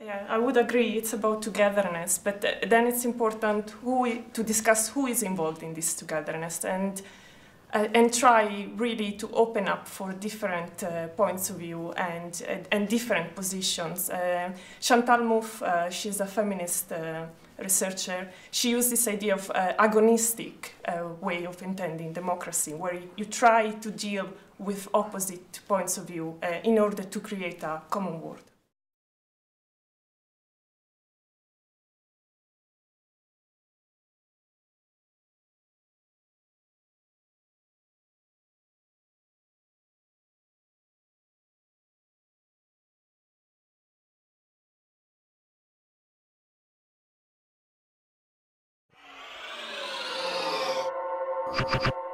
Yeah, I would agree. It's about togetherness, but then it's important who to discuss who is involved in this togetherness and uh, and try really to open up for different uh, points of view and and, and different positions. Uh, Chantal Mouffe, uh, she's a feminist uh, researcher. She used this idea of uh, agonistic uh, way of intending democracy, where you try to deal with opposite points of view in order to create a common world. You